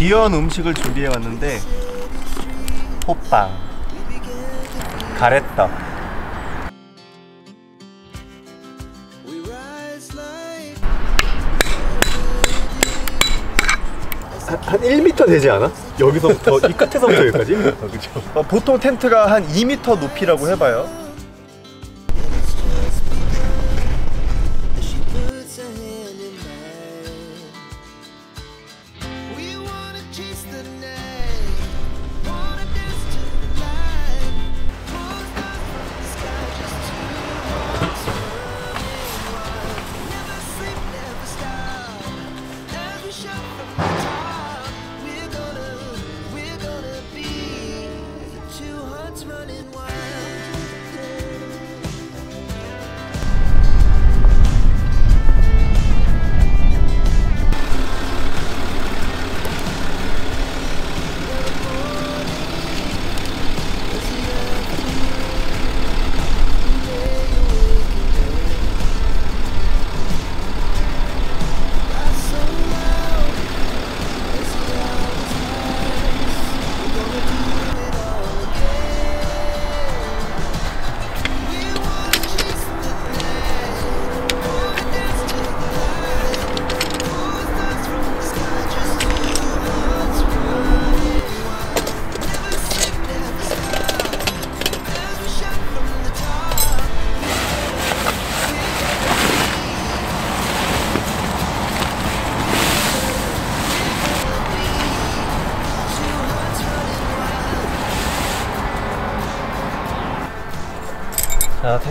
귀여운 음식을 준비해 왔는데 호빵 가래떡 한 1m 되지 않아? 여기서부터 이 끝에서부터 여기까지? 그렇죠. 보통 텐트가 한 2m 높이라고 해봐요.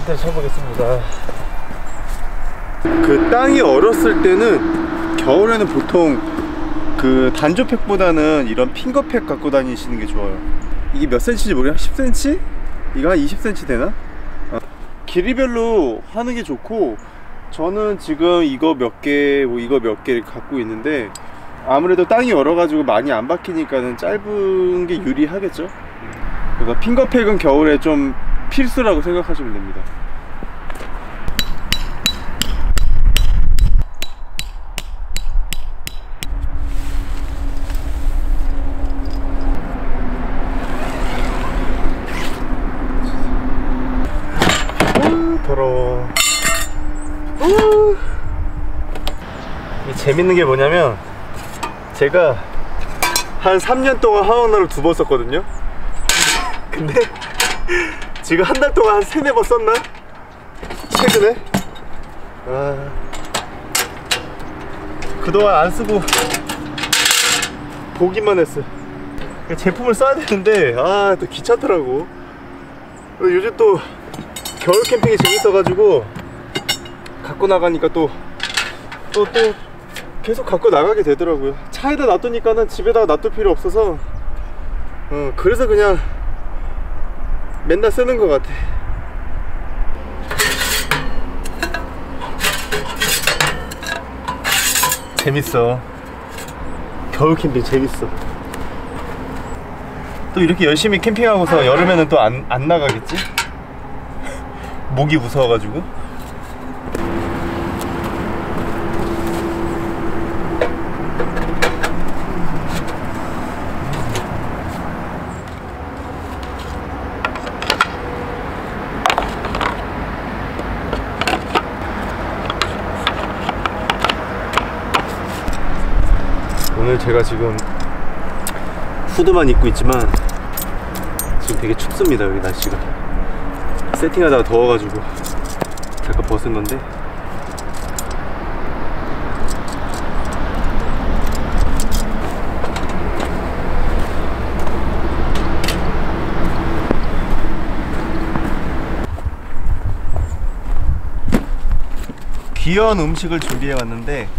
텐트를 쳐보겠습니다 그 땅이 얼었을 때는 겨울에는 보통 그 단조팩보다는 이런 핑거팩 갖고 다니시는 게 좋아요 이게 몇 cm인지 모르겠어 10cm? 이거 한 20cm 되나? 어. 길이별로 하는 게 좋고 저는 지금 이거 몇 개, 뭐 이거 몇 개 갖고 있는데 아무래도 땅이 얼어가지고 많이 안 박히니까는 짧은 게 유리하겠죠 그래서 핑거팩은 겨울에 좀 필수라고 생각하시면 됩니다. 재밌는 게 뭐냐면 제가 한 3년 동안 하원나를 두 번 썼거든요. 근데 지금 한 달 동안 한 세네 번 썼나? 최근에? 아... 그동안 안 쓰고 보기만 했어 제품을 써야 되는데 아 또 귀찮더라고 요즘 또 겨울 캠핑이 재밌어가지고 갖고 나가니까 또 또 또 계속 갖고 나가게 되더라고요. 차에다 놔두니까는 집에다가 놔둘 필요 없어서. 어 그래서 그냥 맨날 쓰는 것 같아. 재밌어. 겨울 캠핑 재밌어. 또 이렇게 열심히 캠핑하고서 여름에는 또 안 안 나가겠지? 목이 무서워가지고. 오늘 제가 지금 후드만 입고 있지만 지금 되게 춥습니다 여기 날씨가. 세팅하다가 더워가지고 잠깐 벗은 건데. 귀여운 음식을 준비해 왔는데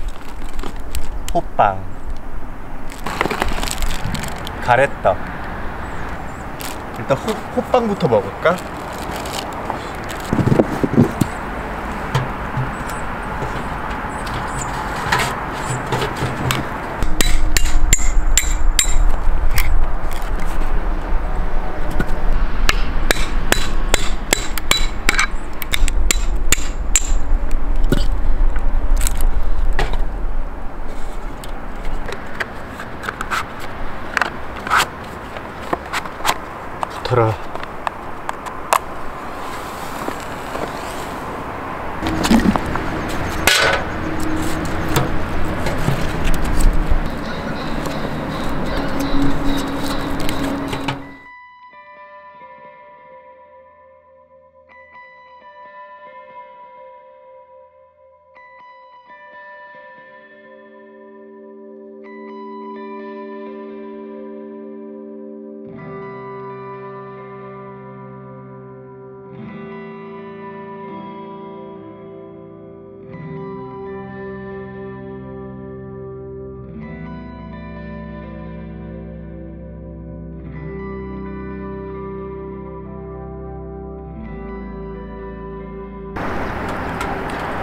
호빵 가래떡 일단 호, 호빵부터 먹을까?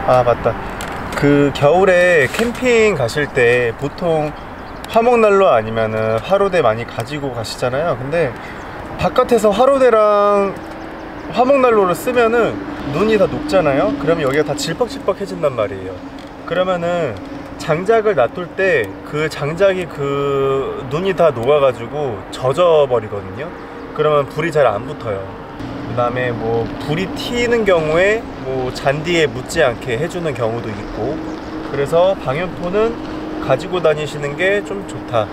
아 맞다. 그 겨울에 캠핑 가실 때 보통 화목난로 아니면은 화로대 많이 가지고 가시잖아요. 근데 바깥에서 화로대랑 화목난로를 쓰면은 눈이 다 녹잖아요. 그러면 여기가 다 질퍽질퍽해진단 말이에요. 그러면은 장작을 놔둘 때 그 장작이 그 눈이 다 녹아가지고 젖어 버리거든요. 그러면 불이 잘 안 붙어요 그 다음에 뭐 불이 튀는 경우에 뭐 잔디에 묻지 않게 해주는 경우도 있고 그래서 방염포는 가지고 다니시는 게 좀 좋다.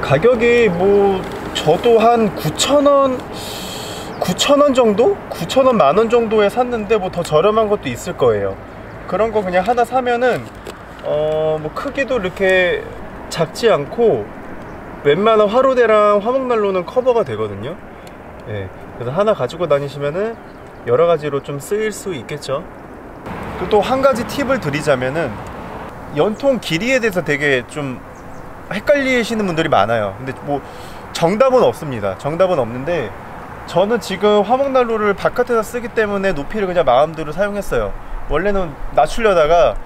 가격이 뭐 저도 한 9,000원 9,000원 정도? 9,000원 만 원 정도에 샀는데 뭐 더 저렴한 것도 있을 거예요. 그런 거 그냥 하나 사면은 어 뭐 크기도 이렇게 작지 않고 웬만한 화로대랑 화목난로는 커버가 되거든요. 예, 그래서 하나 가지고 다니시면은 여러 가지로 좀 쓰일 수 있겠죠. 또 한 가지 팁을 드리자면은 연통 길이에 대해서 되게 좀 헷갈리시는 분들이 많아요. 근데 뭐 정답은 없습니다. 정답은 없는데 저는 지금 화목난로를 바깥에서 쓰기 때문에 높이를 그냥 마음대로 사용했어요. 원래는 낮추려다가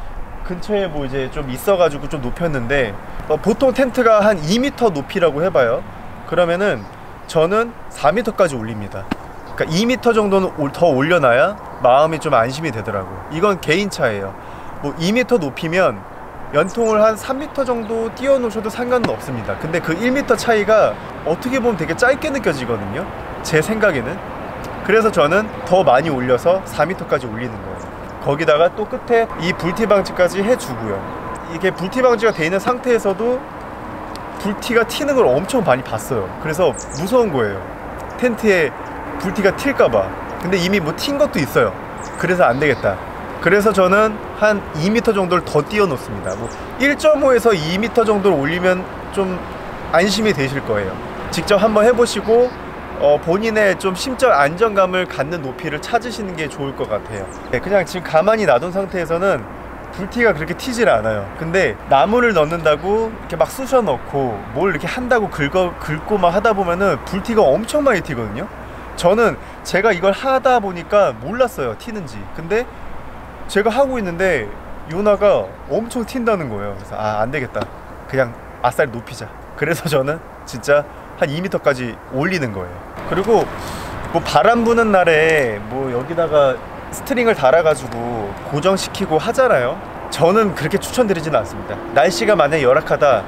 근처에 뭐 이제 좀 있어가지고 좀 높였는데 어, 보통 텐트가 한 2m 높이라고 해봐요. 그러면은 저는 4m까지 올립니다. 그러니까 2m 정도는 올- 더 올려놔야 마음이 좀 안심이 되더라고. 이건 개인 차예요. 뭐 2m 높이면 연통을 한 3m 정도 띄워 놓으셔도 상관은 없습니다. 근데 그 1m 차이가 어떻게 보면 되게 짧게 느껴지거든요. 제 생각에는. 그래서 저는 더 많이 올려서 4m까지 올리는 거예요. 거기다가 또 끝에 이 불티 방지까지 해주고요. 이게 불티 방지가 돼 있는 상태에서도 불티가 튀는 걸 엄청 많이 봤어요. 그래서 무서운 거예요. 텐트에 불티가 튈까봐. 근데 이미 뭐 튄 것도 있어요. 그래서 안 되겠다. 그래서 저는 한 2m 정도를 더 띄워 놓습니다. 뭐 1.5에서 2m 정도를 올리면 좀 안심이 되실 거예요. 직접 한번 해보시고 어, 본인의 좀 심적 안정감을 갖는 높이를 찾으시는 게 좋을 것 같아요. 네, 그냥 지금 가만히 놔둔 상태에서는 불티가 그렇게 튀질 않아요. 근데 나무를 넣는다고 이렇게 막 쑤셔 넣고 뭘 이렇게 한다고 긁어 긁고 막 하다 보면은 불티가 엄청 많이 튀거든요. 저는 제가 이걸 하다 보니까 몰랐어요 튀는지. 근데 제가 하고 있는데 요나가 엄청 튄다는 거예요. 그래서 아 안 되겠다. 그냥 아싸리 높이자. 그래서 저는 진짜 한 2m까지 올리는 거예요. 그리고 뭐 바람 부는 날에 뭐 여기다가 string을 달아가지고 고정시키고 하잖아요. 저는 그렇게 추천드리지는 않습니다. 날씨가 만약 열악하다,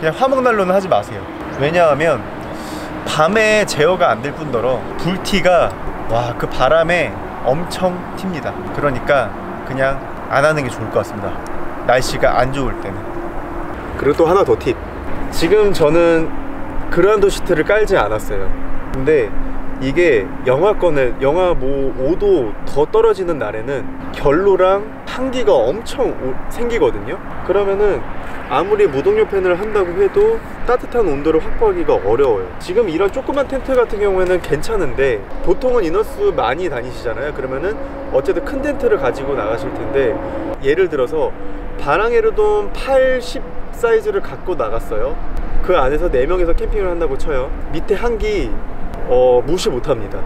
그냥 화목난로는 하지 마세요. 왜냐하면 밤에 제어가 안 될 뿐더러 불티가 와 그 바람에 엄청 튑니다. 그러니까 그냥 안 하는 게 좋을 것 같습니다. 날씨가 안 좋을 때는. 그리고 또 하나 더 팁. 지금 저는 그라운드 시트를 깔지 않았어요. 근데 이게 영하권에 영하 뭐 5도 더 떨어지는 날에는 결로랑 한기가 엄청 오- 생기거든요. 그러면은 아무리 무동력 팬을 한다고 해도 따뜻한 온도를 확보하기가 어려워요. 지금 이런 조그만 텐트 같은 경우에는 괜찮은데 보통은 인원수 많이 다니시잖아요. 그러면은 어쨌든 큰 텐트를 가지고 나가실 텐데 예를 들어서 바랑에르돔 80 사이즈를 갖고 나갔어요. 그 안에서 4명이서 캠핑을 한다고 쳐요. 밑에 한기 어, 무시 못합니다.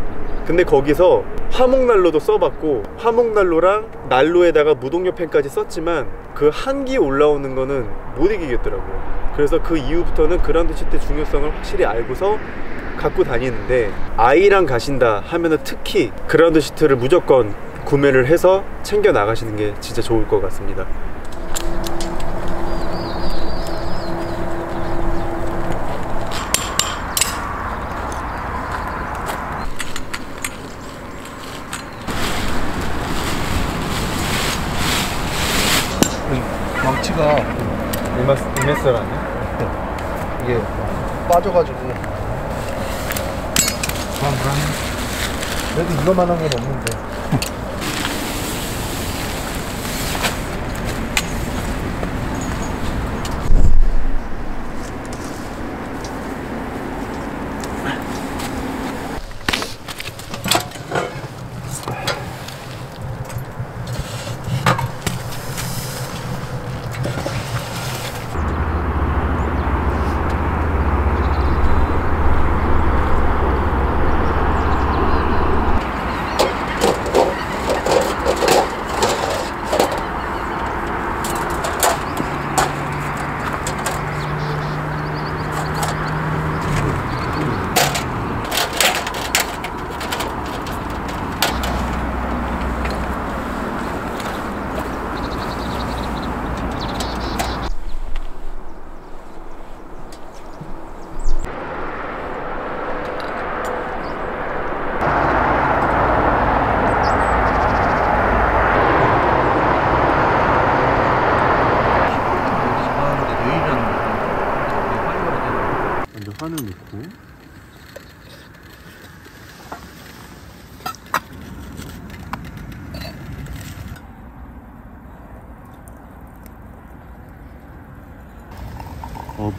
근데 거기서 화목난로도 써봤고 화목난로랑 난로에다가 무동력 팬까지 썼지만 그 한기 올라오는 거는 못 이기겠더라고요. 그래서 그 이후부터는 그라운드 시트 중요성을 확실히 알고서 갖고 다니는데 아이랑 가신다 하면은 특히 그라운드 시트를 무조건 구매를 해서 챙겨 나가시는 게 진짜 좋을 것 같습니다. 만 원이 없는데.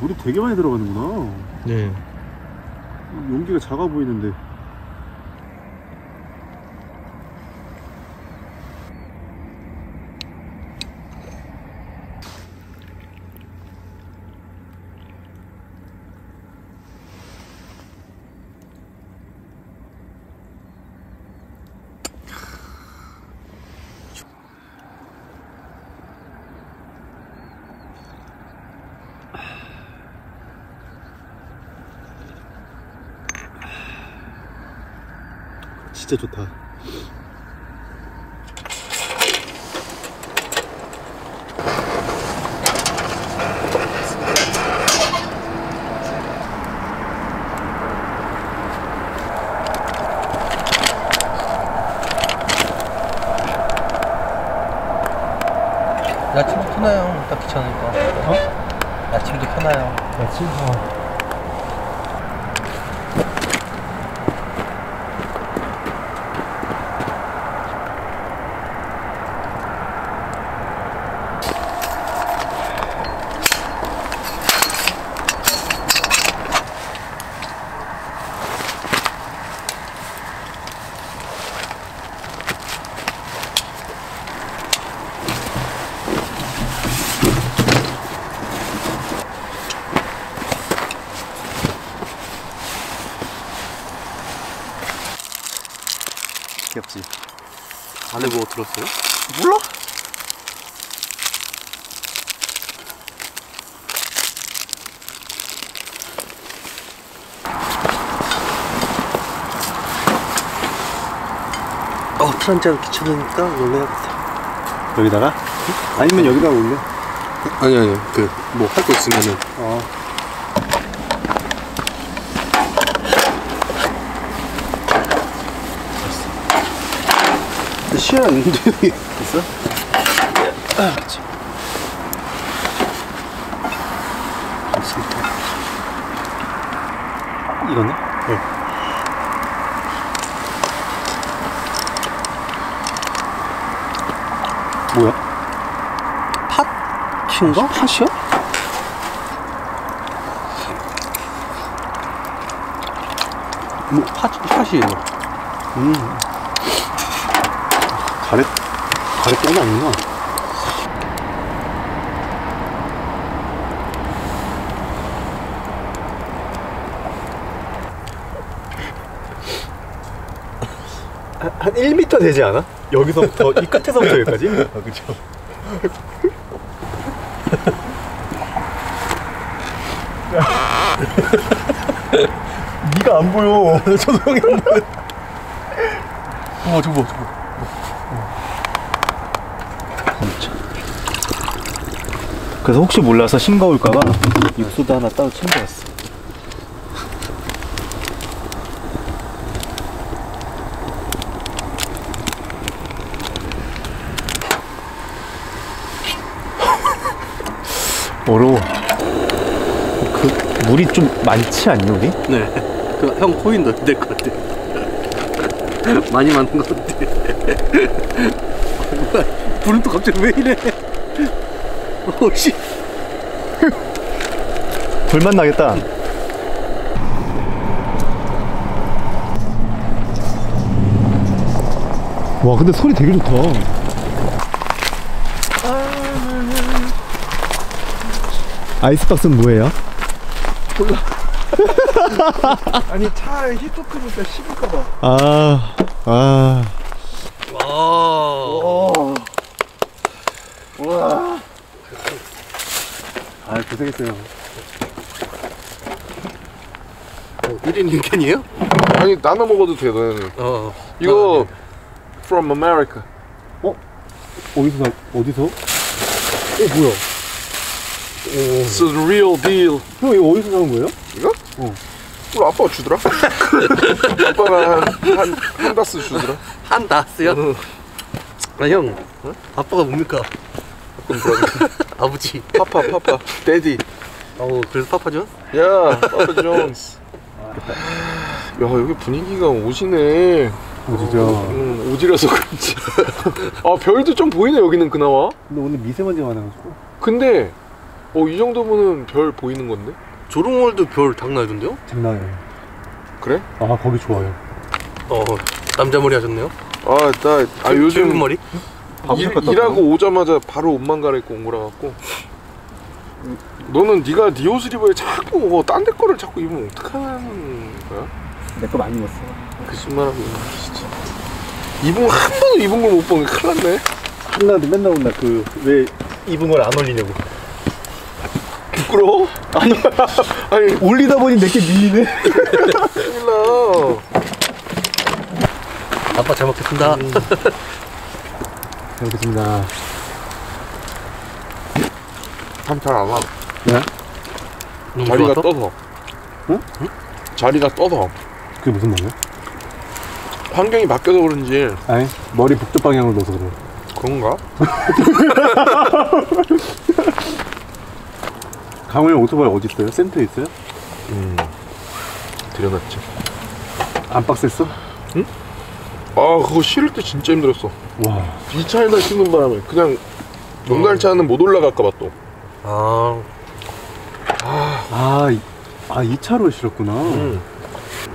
물이 되게 많이 들어가는구나. 네 용기가 작아 보이는데. 진짜 좋다. 야채도 켜놔요 딱 귀찮으니까 어? 야채도 켜놔요 마치? 어. 5천원짜리 기초되니까 올려야겠다 여기다가? 응? 아니면 여기다가 올려 아니 아니 그 뭐 할 거 있으면은 어. 그 시야 있는데 여기 있어? 아, 그치. 이거네? 응. 뭐야? 팥인가? 팥이야? 뭐 팥, 팥이에요 음. 가래, 가래 똥이 아니구나. 한, 한 1m 되지 않아? 여기서부터, 이 끝에서부터 여기까지? 아 그쵸 니가 안 보여. 저도 형이 안 보여. 어 저거 봐 저거 그래서 혹시 몰라서 싱거울까봐 육수도 하나 따로 챙겨왔어. 어려워. 그 물이 좀 많지 않니 우리? 네. 그 형 코인 넣어야 될 것 같아. 많이 맞는 것 같아. 불은 또 갑자기 왜 이래? 오씨. 불만 나겠다. 와 근데 소리 되게 좋다. 아이스박스는 뭐예요? 아니 차에 히터크니까 식을까봐 아, 아, 와. 아 고생했어요. 어, 1인 인견이에요? 아니 나눠 먹어도 돼 너는 어. 이거 from America 어디서 사, 어디서? 어 뭐야? It's the real deal 형 이거 어디서 사온 거예요? 이거? 어. 우리 아빠가 주더라 아빠가 한, 한, 한 다스 주더라 한 나왔어요? 아, 형. 어? 아빠가 뭡니까? 아버지. 파파 파파 데디 어, 그래서 파파죠? 야 파파 존스 야 여기 분위기가 오지네 어디죠? 음, 오지라서 그런지 아 별도 좀 보이네 여기는 그나마 근데 오늘 미세먼지가 많아가지고. 근데 어 이 정도면은 별 보이는 건데 조롱월드 별 장난이던데요? 장난 아니에요. 그래? 아 거기 좋아요. 어, 남자 머리 하셨네요? 아 나 아, 붉은 요즘 머리? 일, 일하고 오자마자 바로 옷만 갈아입고 온 거라 갖고 너는 네가 네 옷을 입어야 자꾸 어, 딴데 거를 자꾸 입으면 어떡하는 거야? 내 거 많이 입었어. 거짓말하고 있네, 진짜 입은 거한 번도 입은 걸 못 보는 게 큰일 났네 한나한테 맨날 온다. 그 왜 입은 걸 안 올리냐고. 부끄러워? 아니 아니 올리다 보니 내게 밀리네. 큰일 나 아빠 잘 먹겠습니다. 잘 먹겠습니다. 참잘안 와. 네? 자리가? 떠서 응? 자리가 떠서 그게 무슨 말이야? 환경이 바뀌어서 그런지 아니 머리 북쪽 방향으로 넣어서 그래. 그런가? 강호형 오토바이 어디 있어요? 센터에 있어요? 음 들여놨지 안 빡셌어? 아 그거 실을 때 진짜 힘들었어 와. 이 차에다 싣는 바람에 그냥 농달 차는 못 올라갈까봐 또 아, 아, 이, 아, 2차로 실었구나. 음.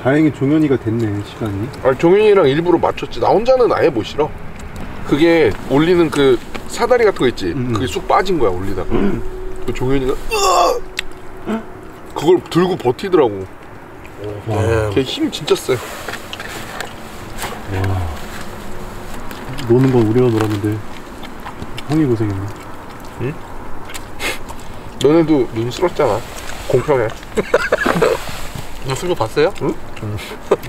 다행히 종현이가 됐네, 시간이. 아 종현이랑 일부러 맞췄지 나 혼자는 아예 못 실어 그게 올리는 그 사다리 같은 거 있지 음. 그게 쑥 빠진 거야 올리다가 그 종현이가! 그걸 들고 버티더라고 네. 걔힘 진짜 세 노는 건 우리랑 놀았는데, 형이 고생했네. 너네도 눈 쓸었잖아 공평해 너 술거 봤어요?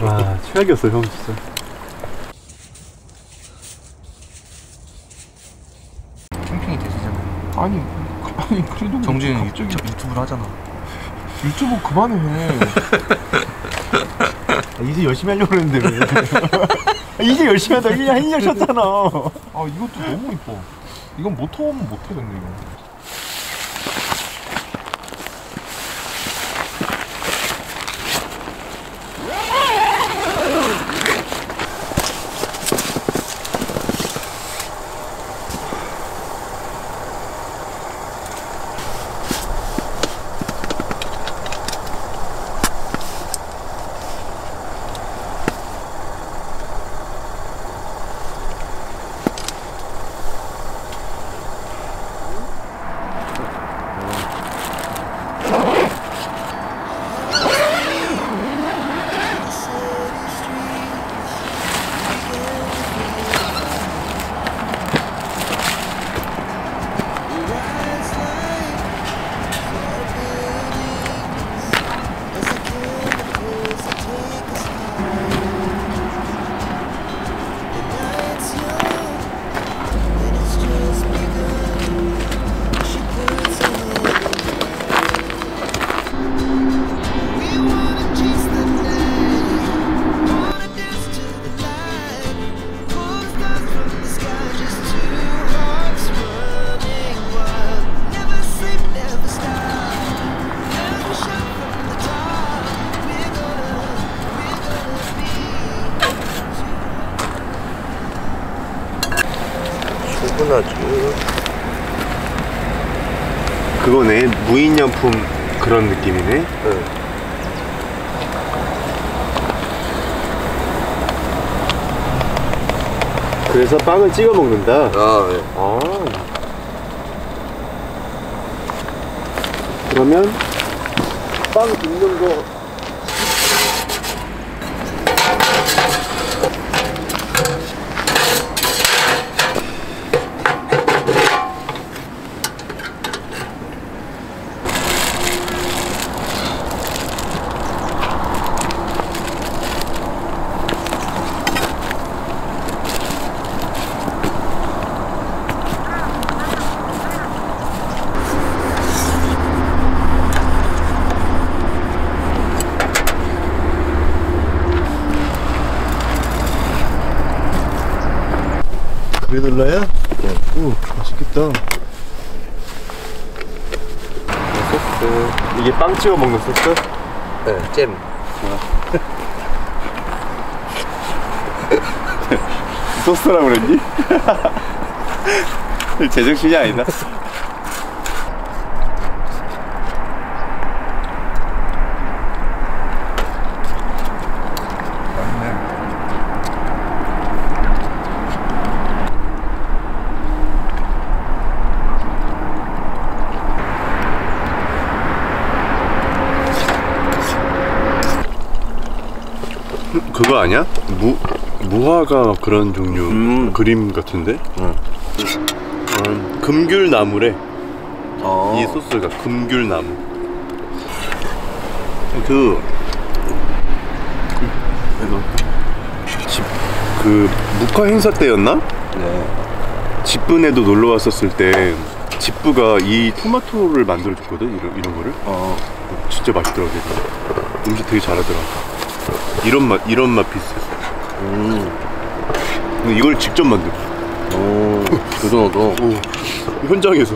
아, 최악이었어, 형, 진짜. 캠핑이 되시잖아요. 아니 아니 그래도 정준이는 갑자기 유튜브, 유튜브를 하잖아. 유튜브 그만해 아, 이제 열심히 하려고 그랬는데, 왜. 이제 열심히 하다 1년, 1년 쉬었잖아. 아 이것도 너무 이뻐 이건 모터하면 못해 근데 이거 무인양품 그런 느낌이네. 그래서 빵을 찍어 먹는다? 아, 예. 아. 그러면 빵 굽는 거 그래놀라야? 오 맛있겠다 소스 이게 빵 찍어 먹는 소스? 네, 잼. 소스라고 그랬니? 제정신이 아니다 그거 아니야? 무 무화과 그런 종류 음. 그림 같은데? 응. 음, 금귤나무래. 어. 이 소스가 금귤나무. 그 집, 그 묵화 행사 때였나? 네. 집분에도 놀러 왔었을 때 집부가 이 토마토를 만들어 줬거든 이런 이런 거를. 어. 진짜 맛있더라고. 음식 되게 잘하더라. 이런 맛 이런 맛 비슷했어. 음. 이걸 직접 만들어. 오. 조선어도. 오, 현장에서